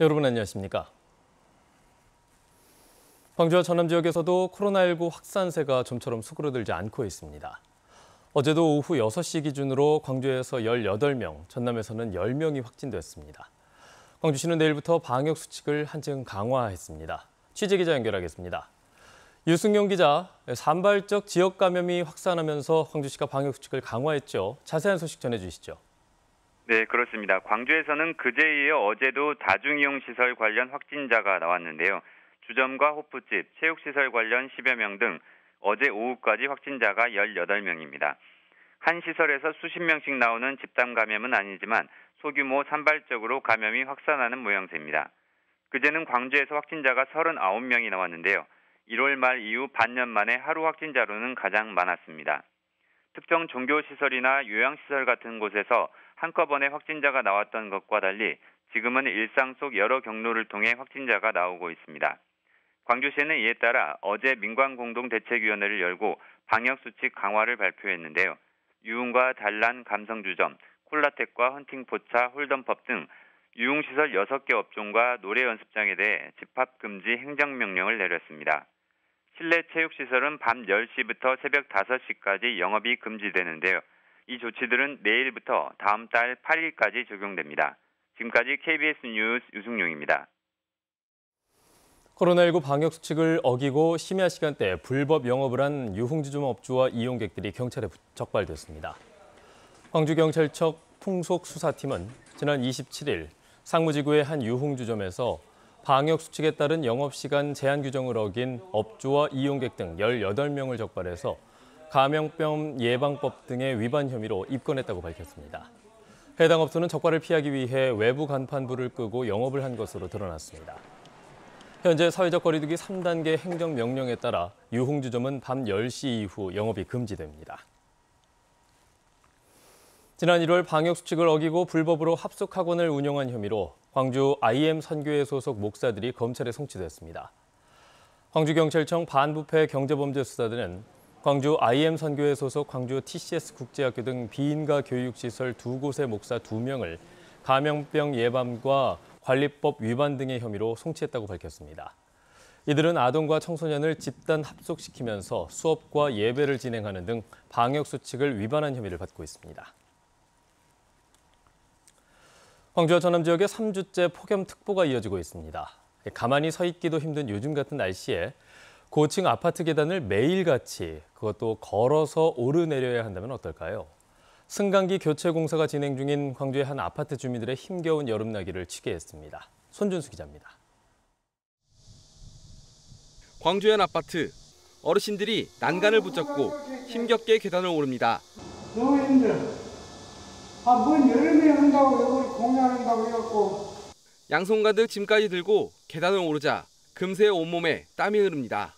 여러분 안녕하십니까? 광주와 전남 지역에서도 코로나19 확산세가 좀처럼 수그러들지 않고 있습니다. 어제도 오후 6시 기준으로 광주에서 18명, 전남에서는 10명이 확진됐습니다. 광주시는 내일부터 방역 수칙을 한층 강화했습니다. 취재 기자 연결하겠습니다. 유승용 기자, 산발적 지역 감염이 확산하면서 광주시가 방역 수칙을 강화했죠. 자세한 소식 전해주시죠. 네, 그렇습니다. 광주에서는 그제에 이어 어제도 다중이용 시설 관련 확진자가 나왔는데요. 주점과 호프집, 체육시설 관련 10여 명 등 어제 오후까지 확진자가 18명입니다. 한 시설에서 수십 명씩 나오는 집단 감염은 아니지만 소규모 산발적으로 감염이 확산하는 모양새입니다. 그제는 광주에서 확진자가 39명이 나왔는데요. 1월 말 이후 반년 만에 하루 확진자로는 가장 많았습니다. 특정 종교시설이나 요양시설 같은 곳에서 한꺼번에 확진자가 나왔던 것과 달리 지금은 일상 속 여러 경로를 통해 확진자가 나오고 있습니다. 광주시는 이에 따라 어제 민관공동대책위원회를 열고 방역수칙 강화를 발표했는데요. 유흥과 단란, 감성주점, 콜라텍과 헌팅포차, 홀덤펍 등 유흥시설 6개 업종과 노래 연습장에 대해 집합금지 행정명령을 내렸습니다. 실내 체육시설은 밤 10시부터 새벽 5시까지 영업이 금지되는데요. 이 조치들은 내일부터 다음 달 8일까지 적용됩니다. 지금까지 KBS 뉴스 유승용입니다. 코로나19 방역 수칙을 어기고 심야 시간대에 불법 영업을 한 유흥주점 업주와 이용객들이 경찰에 적발됐습니다. 광주경찰청 풍속수사팀은 지난 27일 상무지구의 한 유흥주점에서 방역 수칙에 따른 영업시간 제한 규정을 어긴 업주와 이용객 등 18명을 적발해서 감염병 예방법 등의 위반 혐의로 입건했다고 밝혔습니다. 해당 업소는 적발을 피하기 위해 외부 간판불을 끄고 영업을 한 것으로 드러났습니다. 현재 사회적 거리두기 3단계 행정명령에 따라 유흥주점은 밤 10시 이후 영업이 금지됩니다. 지난 1월 방역수칙을 어기고 불법으로 합숙학원을 운영한 혐의로 광주 IM 선교회 소속 목사들이 검찰에 송치됐습니다. 광주경찰청 반부패 경제범죄수사대는 광주 IM 선교회 소속 광주 TCS 국제학교 등 비인가 교육시설 두 곳의 목사 두 명을 감염병 예방과 관리법 위반 등의 혐의로 송치했다고 밝혔습니다. 이들은 아동과 청소년을 집단 합숙시키면서 수업과 예배를 진행하는 등 방역 수칙을 위반한 혐의를 받고 있습니다. 광주와 전남 지역에 3주째 폭염특보가 이어지고 있습니다. 가만히 서 있기도 힘든 요즘 같은 날씨에 고층 아파트 계단을 매일같이 그것도 걸어서 오르내려야 한다면 어떨까요? 승강기 교체 공사가 진행 중인 광주의 한 아파트 주민들의 힘겨운 여름나기를 취재했습니다. 손준수 기자입니다. 광주의 한 아파트 어르신들이 난간을 붙잡고 힘겹게 계단을 오릅니다. 너무 힘들어. 아, 뭔 여름에 한다고 이걸 공연한다고 해갖고. 양손 가득 짐까지 들고 계단을 오르자 금세 온몸에 땀이 흐릅니다.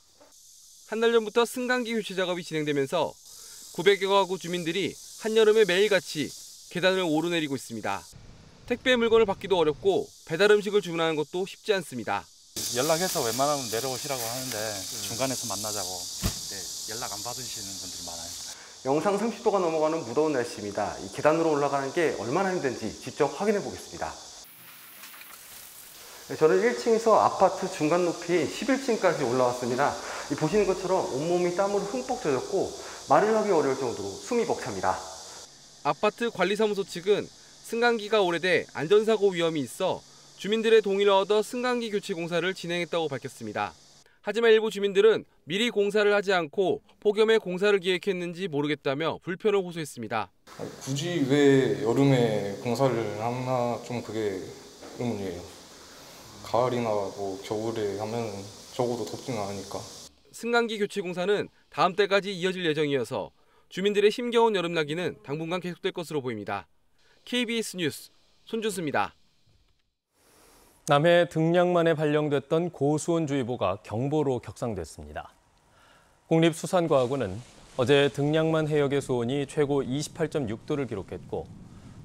한 달 전부터 승강기 교체 작업이 진행되면서 900여 가구 주민들이 한여름에 매일같이 계단을 오르내리고 있습니다. 택배 물건을 받기도 어렵고 배달 음식을 주문하는 것도 쉽지 않습니다. 연락해서 웬만하면 내려오시라고 하는데 중간에서 만나자고 네, 연락 안 받으시는 분들이 많아요. 영상 30도가 넘어가는 무더운 날씨입니다. 이 계단으로 올라가는 게 얼마나 힘든지 직접 확인해 보겠습니다. 네, 저는 1층에서 아파트 중간 높이인 11층까지 올라왔습니다. 보시는 것처럼 온몸이 땀으로 흠뻑 젖었고 말을 하기 어려울 정도로 숨이 벅찹니다. 아파트 관리사무소 측은 승강기가 오래돼 안전사고 위험이 있어 주민들의 동의를 얻어 승강기 교체 공사를 진행했다고 밝혔습니다. 하지만 일부 주민들은 미리 공사를 하지 않고 폭염에 공사를 기획했는지 모르겠다며 불편을 호소했습니다. 굳이 왜 여름에 공사를 하나 좀 그게 의문이에요. 가을이나 뭐 겨울에 하면 적어도 덥지는 않으니까. 승강기 교체 공사는 다음 달까지 이어질 예정이어서 주민들의 힘겨운 여름나기는 당분간 계속될 것으로 보입니다. KBS 뉴스 손준수입니다. 남해 등량만에 발령됐던 고수온주의보가 경보로 격상됐습니다. 국립수산과학원은 어제 등량만 해역의 수온이 최고 28.6도를 기록했고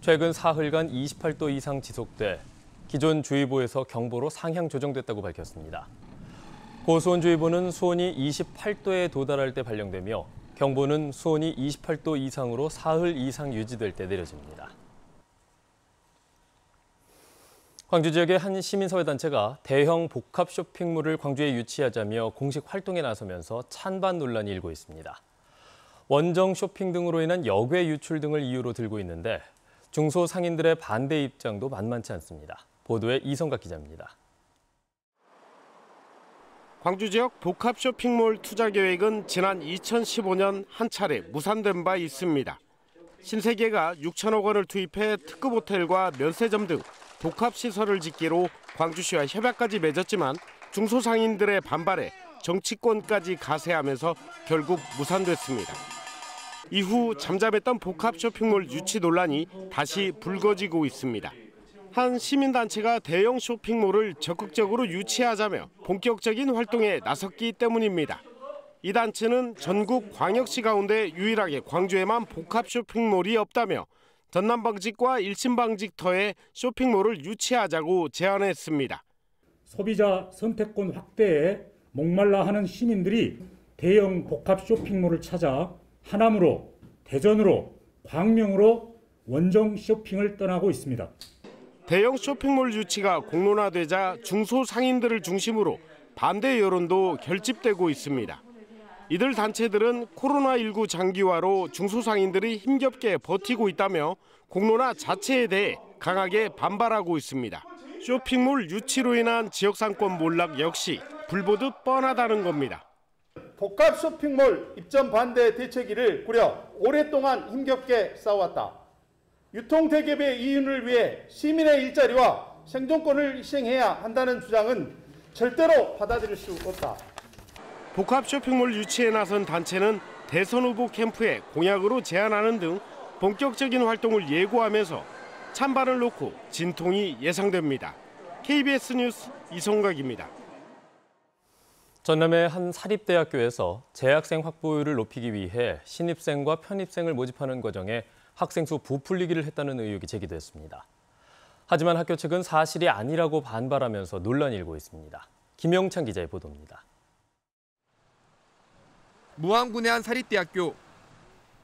최근 사흘간 28도 이상 지속돼 기존 주의보에서 경보로 상향 조정됐다고 밝혔습니다. 고수온주의보는 수온이 28도에 도달할 때 발령되며 경보는 수온이 28도 이상으로 사흘 이상 유지될 때 내려집니다. 광주 지역의 한 시민사회단체가 대형 복합 쇼핑몰을 광주에 유치하자며 공식 활동에 나서면서 찬반 논란이 일고 있습니다. 원정 쇼핑 등으로 인한 역외 유출 등을 이유로 들고 있는데 중소상인들의 반대 입장도 만만치 않습니다. 보도에 이성각 기자입니다. 광주 지역 복합 쇼핑몰 투자 계획은 지난 2015년 한 차례 무산된 바 있습니다. 신세계가 6천억 원을 투입해 특급 호텔과 면세점 등 복합 시설을 짓기로 광주시와 협약까지 맺었지만 중소상인들의 반발에 정치권까지 가세하면서 결국 무산됐습니다. 이후 잠잠했던 복합 쇼핑몰 유치 논란이 다시 불거지고 있습니다. 한 시민단체가 대형 쇼핑몰을 적극적으로 유치하자며 본격적인 활동에 나섰기 때문입니다. 이 단체는 전국 광역시 가운데 유일하게 광주에만 복합 쇼핑몰이 없다며 전남방직과 일신방직터에 쇼핑몰을 유치하자고 제안했습니다. 소비자 선택권 확대에 목말라 하는 시민들이 대형 복합 쇼핑몰을 찾아 하남으로, 대전으로, 광명으로 원정 쇼핑을 떠나고 있습니다. 대형 쇼핑몰 유치가 공론화되자 중소상인들을 중심으로 반대 여론도 결집되고 있습니다. 이들 단체들은 코로나19 장기화로 중소상인들이 힘겹게 버티고 있다며 공론화 자체에 대해 강하게 반발하고 있습니다. 쇼핑몰 유치로 인한 지역상권 몰락 역시 불보듯 뻔하다는 겁니다. 복합 쇼핑몰 입점 반대 대책위를 꾸려 오랫동안 힘겹게 싸웠다. 유통 대기업의 이윤을 위해 시민의 일자리와 생존권을 희생해야 한다는 주장은 절대로 받아들일 수 없다. 복합 쇼핑몰 유치에 나선 단체는 대선 후보 캠프에 공약으로 제안하는 등 본격적인 활동을 예고하면서 찬반을 놓고 진통이 예상됩니다. KBS 뉴스 이송각입니다. 전남의 한 사립대학교에서 재학생 확보율을 높이기 위해 신입생과 편입생을 모집하는 과정에 학생 수 부풀리기를 했다는 의혹이 제기됐습니다. 하지만 학교 측은 사실이 아니라고 반발하면서 논란이 일고 있습니다. 김영찬 기자의 보도입니다. 무안군의 한 사립대학교.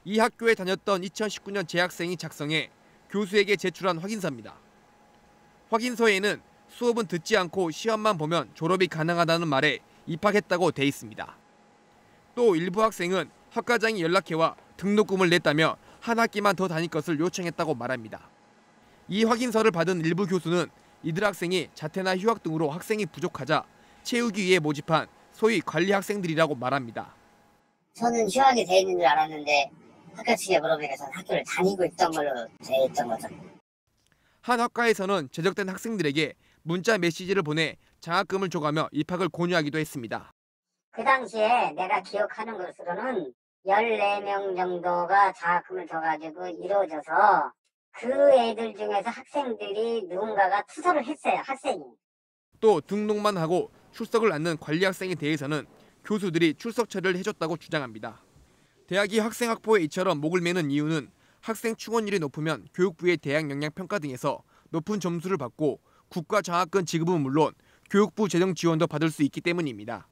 이 학교에 다녔던 2019년 재학생이 작성해 교수에게 제출한 확인서입니다. 확인서에는 수업은 듣지 않고 시험만 보면 졸업이 가능하다는 말에 입학했다고 돼 있습니다. 또 일부 학생은 학과장이 연락해와 등록금을 냈다며 한 학기만 더 다닐 것을 요청했다고 말합니다. 이 확인서를 받은 일부 교수는 이들 학생이 자퇴나 휴학 등으로 학생이 부족하자 채우기 위해 모집한 소위 관리 학생들이라고 말합니다. 저는 휴학이 돼 있는 줄 알았는데 학교 측에 물어보니까 저는 학교를 다니고 있던 걸로 돼 있던 거죠. 한 학과에서는 제적된 학생들에게 문자 메시지를 보내 장학금을 줘가며 입학을 권유하기도 했습니다. 그 당시에 내가 기억하는 것으로는 14명 정도가 장학금을 줘가지고 이루어져서 그 애들 중에서 학생들이 누군가가 투서를 했어요, 학생이. 또 등록만 하고 출석을 않는 관리 학생에 대해서는 교수들이 출석 처리를 해줬다고 주장합니다. 대학이 학생 확보에 이처럼 목을 매는 이유는 학생 충원율이 높으면 교육부의 대학 역량 평가 등에서 높은 점수를 받고 국가 장학금 지급은 물론 교육부 재정 지원도 받을 수 있기 때문입니다.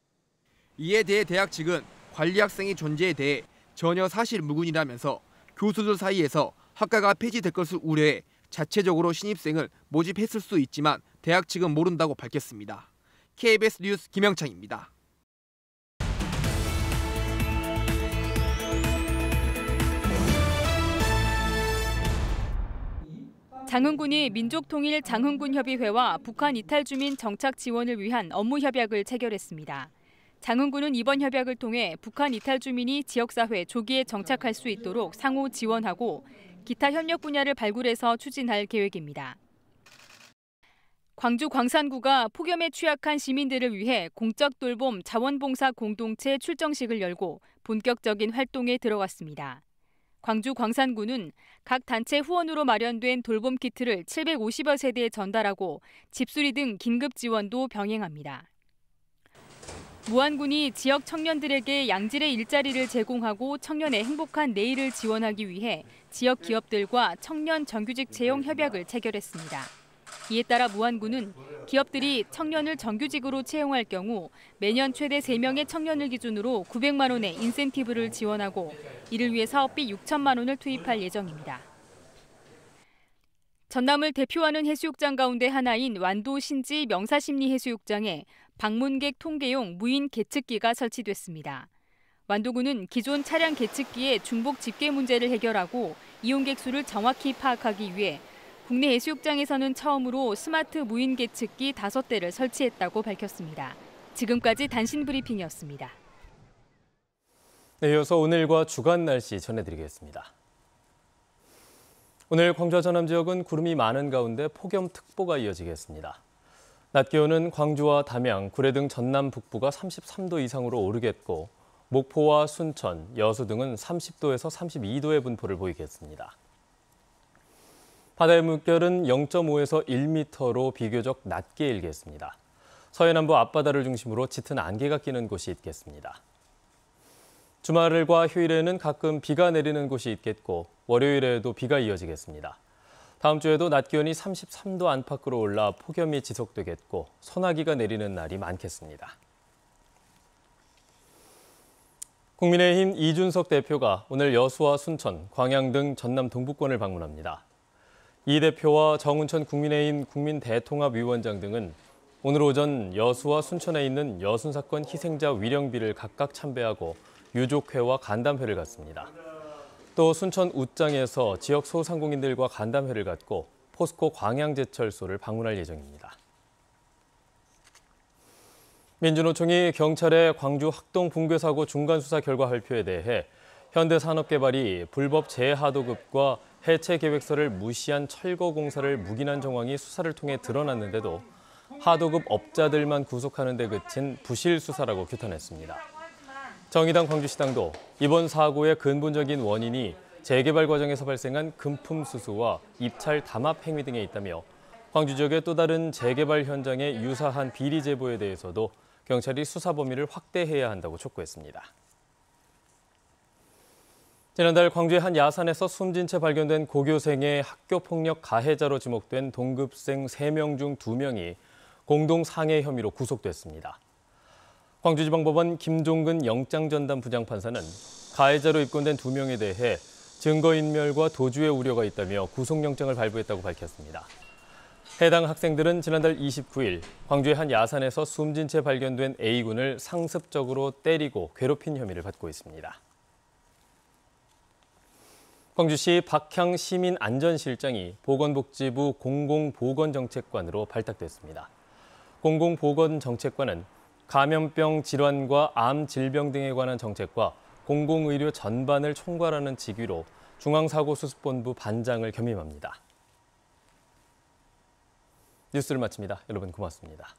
이에 대해 대학 측은 관리 학생의 존재에 대해 전혀 사실 무근이라면서 교수들 사이에서 학과가 폐지될 것을 우려해 자체적으로 신입생을 모집했을 수 있지만 대학 측은 모른다고 밝혔습니다. KBS 뉴스 김영창입니다. 장흥군이 민족통일 장흥군협의회와 북한 이탈 주민 정착 지원을 위한 업무 협약을 체결했습니다. 장흥군은 이번 협약을 통해 북한 이탈 주민이 지역사회 조기에 정착할 수 있도록 상호 지원하고 기타 협력 분야를 발굴해서 추진할 계획입니다. 광주 광산구가 폭염에 취약한 시민들을 위해 공적 돌봄 자원봉사 공동체 출정식을 열고 본격적인 활동에 들어갔습니다. 광주 광산구는 각 단체 후원으로 마련된 돌봄 키트를 750여 세대에 전달하고 집수리 등 긴급 지원도 병행합니다. 무안군이 지역 청년들에게 양질의 일자리를 제공하고 청년의 행복한 내일을 지원하기 위해 지역 기업들과 청년 정규직 채용 협약을 체결했습니다. 이에 따라 무안군은 기업들이 청년을 정규직으로 채용할 경우 매년 최대 3명의 청년을 기준으로 900만 원의 인센티브를 지원하고 이를 위해 사업비 6천만 원을 투입할 예정입니다. 전남을 대표하는 해수욕장 가운데 하나인 완도 신지 명사심리 해수욕장에 방문객 통계용 무인 계측기가 설치됐습니다. 완도군은 기존 차량 계측기의 중복 집계 문제를 해결하고 이용객 수를 정확히 파악하기 위해 국내 해수욕장에서는 처음으로 스마트 무인 계측기 5대를 설치했다고 밝혔습니다. 지금까지 단신 브리핑이었습니다. 네, 이어서 오늘과 주간 날씨 전해드리겠습니다. 오늘 광주와 전남 지역은 구름이 많은 가운데 폭염특보가 이어지겠습니다. 낮 기온은 광주와 담양, 구례 등 전남 북부가 33도 이상으로 오르겠고 목포와 순천, 여수 등은 30도에서 32도의 분포를 보이겠습니다. 바다의 물결은 0.5에서 1m로 비교적 낮게 일겠습니다. 서해남부 앞바다를 중심으로 짙은 안개가 끼는 곳이 있겠습니다. 주말과 휴일에는 가끔 비가 내리는 곳이 있겠고 월요일에도 비가 이어지겠습니다. 다음 주에도 낮 기온이 33도 안팎으로 올라 폭염이 지속되겠고 소나기가 내리는 날이 많겠습니다. 국민의힘 이준석 대표가 오늘 여수와 순천, 광양 등 전남 동부권을 방문합니다. 이 대표와 정운천 국민의힘 국민대통합위원장 등은 오늘 오전 여수와 순천에 있는 여순 사건 희생자 위령비를 각각 참배하고 유족회와 간담회를 갖습니다. 또 순천 웃장에서 지역 소상공인들과 간담회를 갖고 포스코 광양제철소를 방문할 예정입니다. 민주노총이 경찰의 광주 학동 붕괴 사고 중간 수사 결과 발표에 대해 현대산업개발이 불법 재하도급과 해체 계획서를 무시한 철거 공사를 묵인한 정황이 수사를 통해 드러났는데도 하도급 업자들만 구속하는 데 그친 부실 수사라고 규탄했습니다. 정의당 광주시당도 이번 사고의 근본적인 원인이 재개발 과정에서 발생한 금품 수수와 입찰 담합 행위 등에 있다며 광주 지역의 또 다른 재개발 현장의 유사한 비리 제보에 대해서도 경찰이 수사 범위를 확대해야 한다고 촉구했습니다. 지난달 광주의 한 야산에서 숨진 채 발견된 고교생의 학교 폭력 가해자로 지목된 동급생 3명 중 2명이 공동 상해 혐의로 구속됐습니다. 광주지방법원 김종근 영장전담 부장판사는 가해자로 입건된 2명에 대해 증거인멸과 도주의 우려가 있다며 구속영장을 발부했다고 밝혔습니다. 해당 학생들은 지난달 29일 광주의 한 야산에서 숨진 채 발견된 A군을 상습적으로 때리고 괴롭힌 혐의를 받고 있습니다. 광주시 박향 시민안전실장이 보건복지부 공공보건정책관으로 발탁됐습니다. 공공보건정책관은 감염병 질환과 암 질병 등에 관한 정책과 공공의료 전반을 총괄하는 직위로 중앙사고수습본부 반장을 겸임합니다. 뉴스를 마칩니다. 여러분 고맙습니다.